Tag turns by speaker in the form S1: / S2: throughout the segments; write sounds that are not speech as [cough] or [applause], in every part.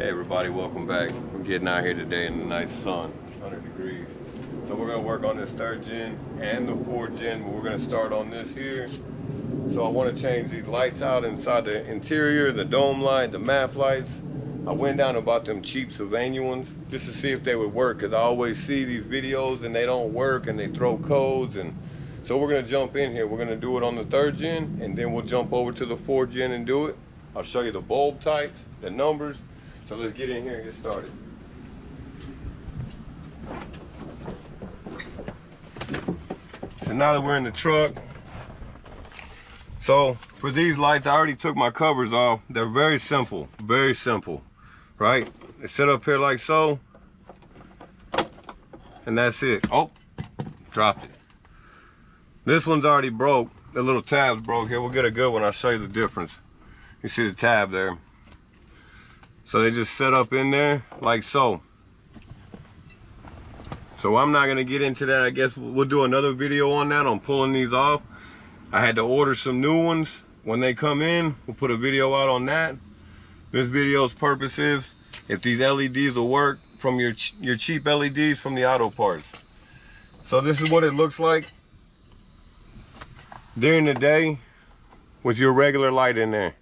S1: Hey everybody, welcome back. We're getting out here today in the nice sun, 100 degrees. So we're gonna work on this third gen and the fourth gen, but we're gonna start on this here. So I wanna change these lights out inside the interior, the dome light, the map lights. I went down and bought them cheap Sylvania ones just to see if they would work because I always see these videos and they don't work and they throw codes and so we're gonna jump in here. We're gonna do it on the third gen and then we'll jump over to the fourth gen and do it. I'll show you the bulb types, the numbers. So let's get in here and get started. So now that we're in the truck, so for these lights, I already took my covers off. They're very simple, very simple, right? They sit up here like so, and that's it. Oh, dropped it. This one's already broke. The little tab's broke here. We'll get a good one. I'll show you the difference. You see the tab there. So they just set up in there like so. So I'm not gonna get into that. I guess we'll do another video on that, on pulling these off. I had to order some new ones. When they come in, we'll put a video out on that. This video's purpose is, if these LEDs will work from your, your cheap LEDs from the auto parts. So this is what it looks like during the day with your regular light in there.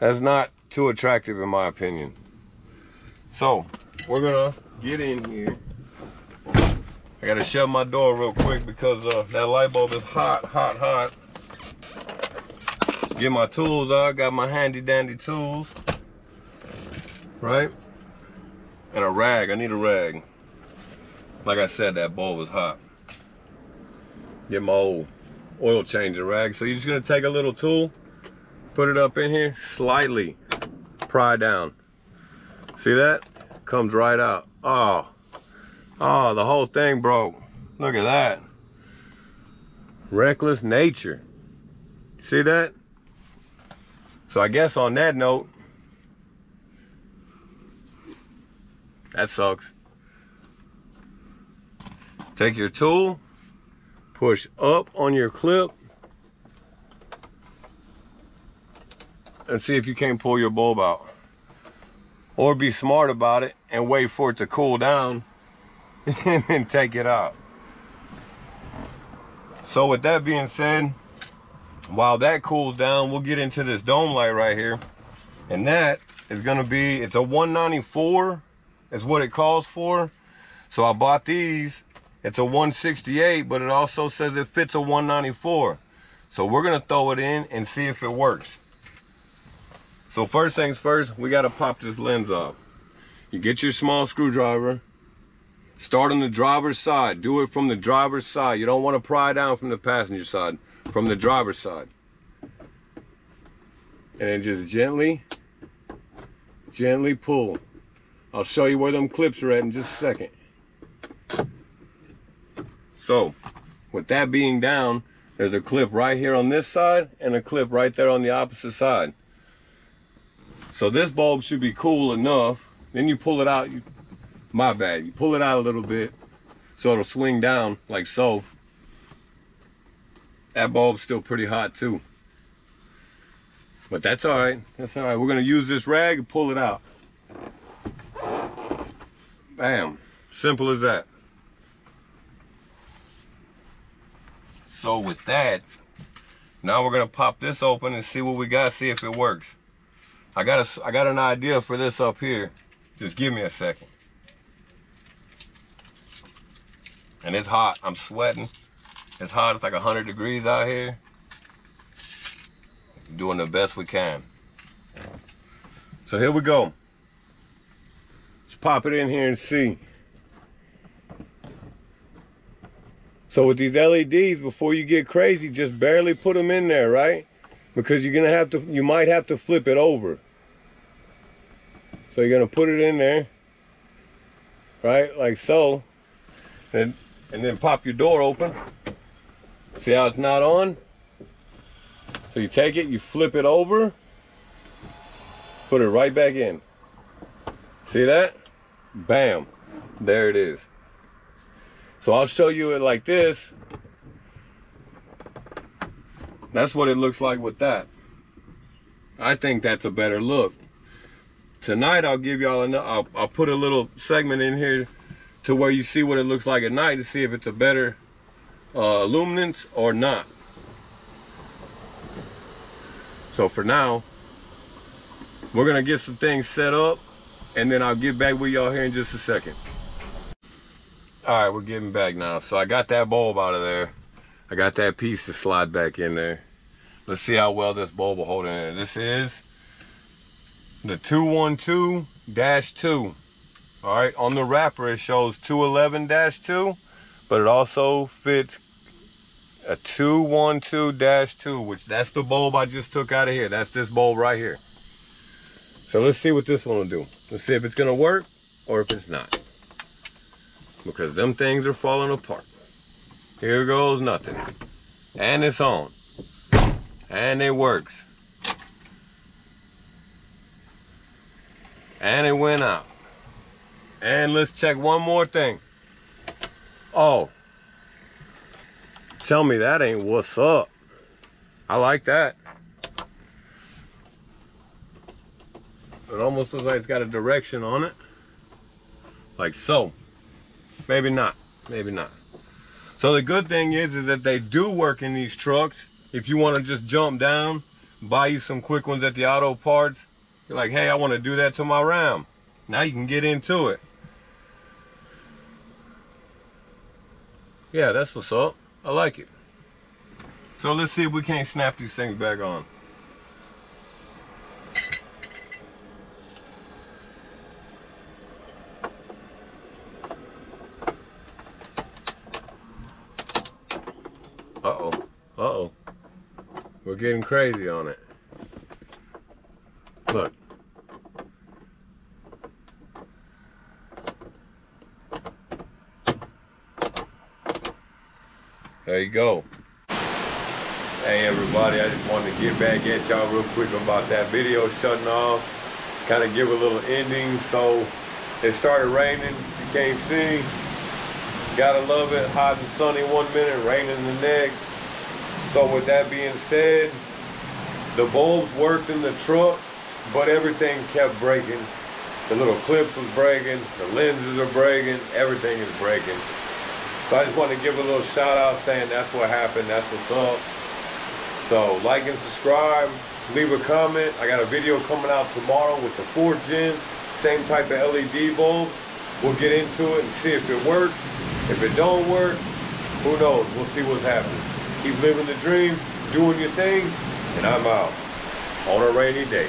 S1: That's not too attractive in my opinion. So we're gonna get in here. I gotta shut my door real quick because uh, that light bulb is hot, hot, hot. Get my tools out, got my handy dandy tools. Right? And a rag, I need a rag. Like I said, that bulb is hot. Get my old oil changer rag. So you're just gonna take a little tool, put it up in here, slightly pry down. See that? Comes right out. Oh, oh, the whole thing broke. Look at that. Reckless nature. See that? So I guess on that note, that sucks. Take your tool, push up on your clip, and see if you can't pull your bulb out. Or be smart about it and wait for it to cool down [laughs] and then take it out. So with that being said, while that cools down, we'll get into this dome light right here. And that is gonna be, it's a 194 is what it calls for. So I bought these, it's a 168, but it also says it fits a 194. So we're gonna throw it in and see if it works. So first things first, we gotta pop this lens off. You get your small screwdriver, start on the driver's side. Do it from the driver's side. You don't wanna pry down from the passenger side, from the driver's side. And then just gently, gently pull. I'll show you where them clips are at in just a second. So, with that being down, there's a clip right here on this side and a clip right there on the opposite side. So this bulb should be cool enough. Then you pull it out, you, my bad, you pull it out a little bit so it'll swing down like so. That bulb's still pretty hot too. But that's all right, that's all right. We're gonna use this rag and pull it out. Bam, simple as that. So with that, now we're gonna pop this open and see what we got, see if it works. I got a, I got an idea for this up here. Just give me a second. And it's hot. I'm sweating. It's hot. It's like 100 degrees out here. Doing the best we can. So here we go. Let's pop it in here and see. So with these LEDs, before you get crazy, just barely put them in there, right? Because you're gonna have to, you might have to flip it over. So you're gonna put it in there, right, like so, and, and then pop your door open. See how it's not on? So you take it, you flip it over, put it right back in. See that? Bam, there it is. So I'll show you it like this. That's what it looks like with that. I think that's a better look. Tonight I'll give y'all enough. I'll, I'll put a little segment in here to where you see what it looks like at night to see if it's a better uh, luminance or not. So for now, we're gonna get some things set up and then I'll get back with y'all here in just a second. All right, we're getting back now. So I got that bulb out of there. I got that piece to slide back in there. Let's see how well this bulb will hold in there. This is the 212-2. All right, on the wrapper it shows 211-2, but it also fits a 212-2, which that's the bulb I just took out of here. That's this bulb right here. So let's see what this one will do. Let's see if it's gonna work or if it's not. Because them things are falling apart. Here goes nothing. And it's on. And it works. And it went out. And let's check one more thing. Oh. Tell me that ain't what's up. I like that. It almost looks like it's got a direction on it. Like so. Maybe not. Maybe not. So the good thing is, is that they do work in these trucks. If you want to just jump down, buy you some quick ones at the auto parts. You're like, hey, I want to do that to my Ram. Now you can get into it. Yeah, that's what's up. I like it. So let's see if we can't snap these things back on. Uh-oh. Uh-oh. We're getting crazy on it. There you go. Hey everybody, I just wanted to get back at y'all real quick about that video shutting off. Kind of give a little ending. So it started raining, you can't see. Gotta love it, hot and sunny one minute, raining the next. So with that being said, the bulbs worked in the truck, but everything kept breaking. The little clips was breaking, the lenses are breaking, everything is breaking. So I just want to give a little shout out saying that's what happened, that's what's up. So like and subscribe, leave a comment. I got a video coming out tomorrow with the 4 gen, same type of LED bulb. We'll get into it and see if it works. If it don't work, who knows? We'll see what's happening. Keep living the dream, doing your thing, and I'm out on a rainy day.